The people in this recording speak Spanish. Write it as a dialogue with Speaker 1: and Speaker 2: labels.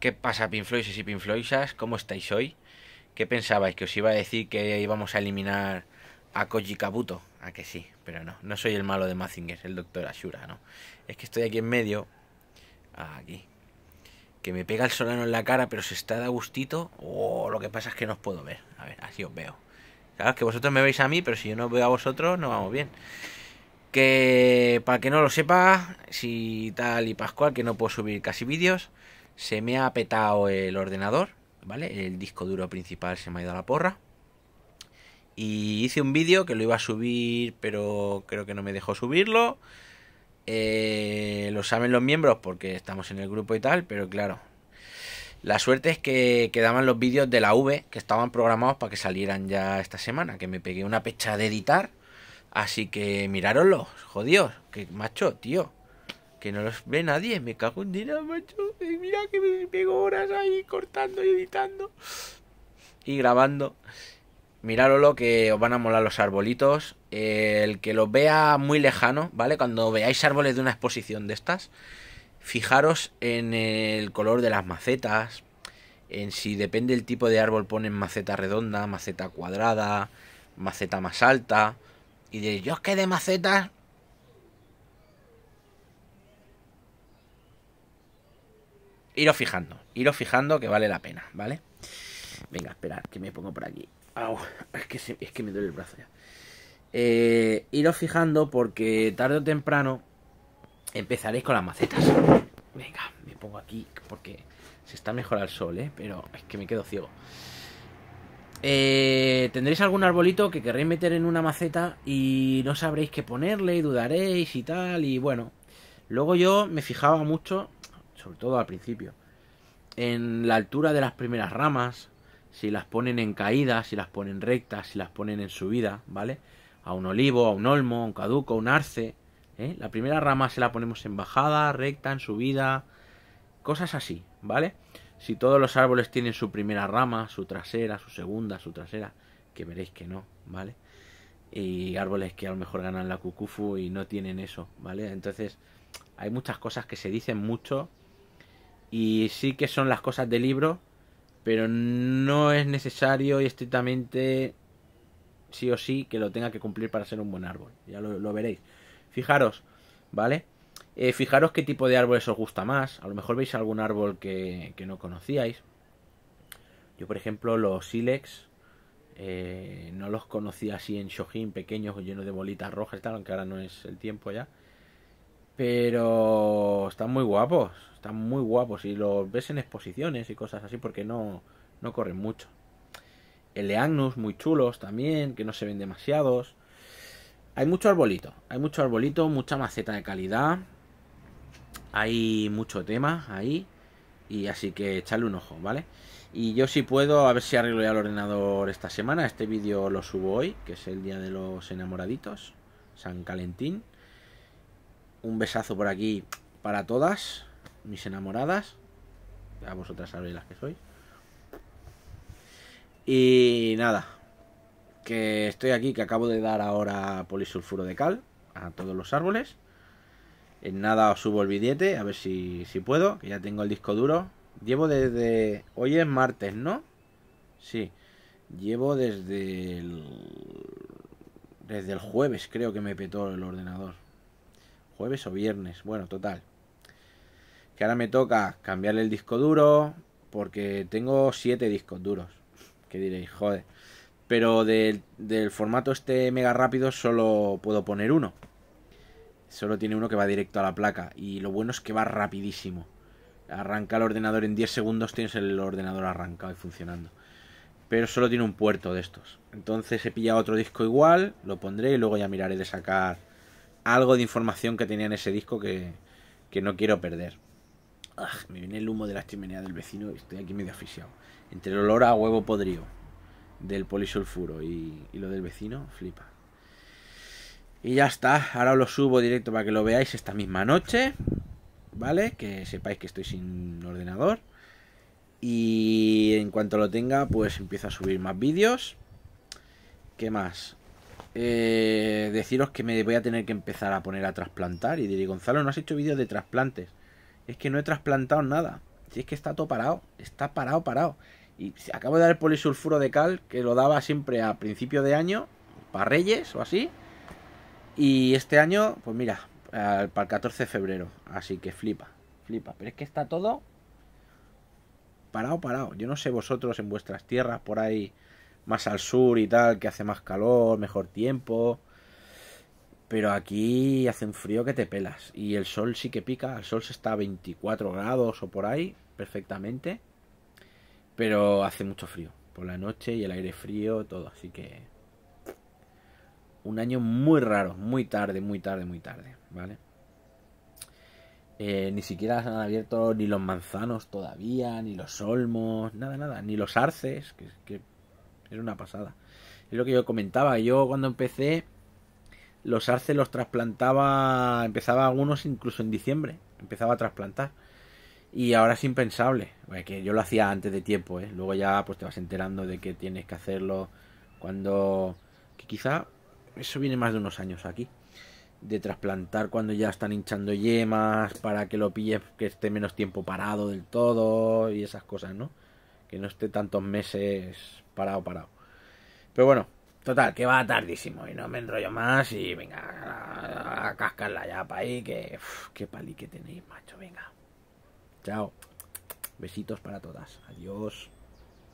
Speaker 1: ¿Qué pasa, Pinfloises y Pinfloisas? ¿Cómo estáis hoy? ¿Qué pensabais? ¿Que os iba a decir que íbamos a eliminar a Koji Kabuto? A que sí, pero no. No soy el malo de Mazinger, el doctor Ashura, no. Es que estoy aquí en medio. Aquí. Que me pega el solano en la cara, pero se está de gustito. Oh, lo que pasa es que no os puedo ver. A ver, así os veo. Claro, que vosotros me veis a mí, pero si yo no veo a vosotros, no vamos bien. Que para que no lo sepa, si tal y Pascual, que no puedo subir casi vídeos se me ha petado el ordenador, ¿vale? El disco duro principal se me ha ido a la porra. Y hice un vídeo que lo iba a subir, pero creo que no me dejó subirlo. Eh, lo saben los miembros porque estamos en el grupo y tal, pero claro. La suerte es que quedaban los vídeos de la V que estaban programados para que salieran ya esta semana, que me pegué una pecha de editar. Así que mirároslo, jodidos, que macho, tío que no los ve nadie. Me cago en dinero, macho. mira que me pego horas ahí cortando y editando. Y grabando. Mirároslo que os van a molar los arbolitos. El que los vea muy lejano, ¿vale? Cuando veáis árboles de una exposición de estas, fijaros en el color de las macetas. En si depende del tipo de árbol ponen maceta redonda, maceta cuadrada, maceta más alta. Y de yo es que de macetas iros fijando, iros fijando que vale la pena, ¿vale? Venga, esperad, que me pongo por aquí. es, que es que me duele el brazo ya. Eh, iros fijando porque tarde o temprano empezaréis con las macetas. Venga, me pongo aquí porque se está mejor al sol, ¿eh? Pero es que me quedo ciego. Eh, tendréis algún arbolito que querréis meter en una maceta y no sabréis qué ponerle y dudaréis y tal. Y bueno, luego yo me fijaba mucho sobre todo al principio. En la altura de las primeras ramas, si las ponen en caída, si las ponen rectas, si las ponen en subida, ¿vale? A un olivo, a un olmo, a un caduco, a un arce. ¿eh? La primera rama se la ponemos en bajada, recta, en subida, cosas así, ¿vale? Si todos los árboles tienen su primera rama, su trasera, su segunda, su trasera, que veréis que no, ¿vale? Y árboles que a lo mejor ganan la cucufu y no tienen eso, ¿vale? Entonces, hay muchas cosas que se dicen mucho y sí que son las cosas del libro, pero no es necesario y estrictamente sí o sí que lo tenga que cumplir para ser un buen árbol. Ya lo, veréis. Fijaros, ¿vale? Eh, fijaros qué tipo de árboles os gusta más. A lo mejor veis algún árbol que, no conocíais. Yo, por ejemplo, los sílex eh, no los conocía así en Shojin, pequeños, llenos de bolitas rojas tal, aunque ahora no es el tiempo ya. Pero están muy guapos, están muy guapos y los ves en exposiciones y cosas así porque no, no corren mucho. Eleagnus muy chulos también, que no se ven demasiados. Hay mucho arbolito, hay mucho arbolito, mucha maceta de calidad. Hay mucho tema ahí. Y así que echarle un ojo, ¿vale? Y yo si puedo, a ver si arreglo ya el ordenador esta semana. Este vídeo lo subo hoy, que es el día de los enamoraditos. San Calentín un besazo por aquí para todas mis enamoradas. A vosotras sabréis las que sois. Y nada, que estoy aquí, que acabo de dar ahora polisulfuro de cal a todos los árboles. En nada os subo el billete, a ver si, si puedo, que ya tengo el disco duro. Llevo desde... Hoy es martes, ¿no? Sí. Llevo desde el... Desde el jueves creo que me petó el ordenador jueves o viernes, bueno, total. Que ahora me toca cambiarle el disco duro, porque tengo siete discos duros. Que diréis, joder. Pero del, formato este mega rápido solo puedo poner uno. Solo tiene uno que va directo a la placa. Y lo bueno es que va rapidísimo. Arranca el ordenador en 10 segundos, tienes el ordenador arrancado y funcionando. Pero solo tiene un puerto de estos. Entonces he pillado otro disco igual, lo pondré y luego ya miraré de sacar algo de información que tenía en ese disco que, no quiero perder. me viene el humo de la chimenea del vecino y estoy aquí medio asfixiado. Entre el olor a huevo podrido del polisulfuro y, y lo del vecino, flipa. Y ya está, ahora os lo subo directo para que lo veáis esta misma noche, ¿vale? Que sepáis que estoy sin ordenador. Y en cuanto lo tenga, pues empiezo a subir más vídeos. ¿Qué más? Eh, deciros que me voy a tener que empezar a poner a trasplantar. Y diré, Gonzalo, no has hecho vídeos de trasplantes. Es que no he trasplantado nada. Si es que está todo parado, está parado, parado. Y acabo de dar el polisulfuro de cal, que lo daba siempre a principio de año, para Reyes o así. Y este año, pues mira, para el 14 de febrero. Así que flipa, flipa. Pero es que está todo parado, parado. Yo no sé vosotros en vuestras tierras, por ahí más al sur y tal, que hace más calor, mejor tiempo. Pero aquí hace un frío que te pelas. Y el sol sí que pica. El sol se está a 24 grados o por ahí, perfectamente. Pero hace mucho frío. Por la noche y el aire frío, todo. Así que. Un año muy raro. Muy tarde, muy tarde, muy tarde. ¿Vale? Eh, ni siquiera se han abierto ni los manzanos todavía, ni los olmos, nada, nada, ni los arces, que, que es una pasada. Es lo que yo comentaba, yo cuando empecé, los arces los trasplantaba, empezaba algunos incluso en diciembre, empezaba a trasplantar. Y ahora es impensable, que yo lo hacía antes de tiempo, ¿eh? luego ya pues te vas enterando de que tienes que hacerlo cuando... que quizá eso viene más de unos años aquí. De trasplantar cuando ya están hinchando yemas para que lo pilles que esté menos tiempo parado del todo y esas cosas, ¿no? Que no esté tantos meses parado, parado. Pero bueno, total, que va tardísimo y no me enrollo más y venga, a, a cascarla ya para ahí, que... Uf, qué pali que tenéis, macho, venga. Chao. Besitos para todas. Adiós.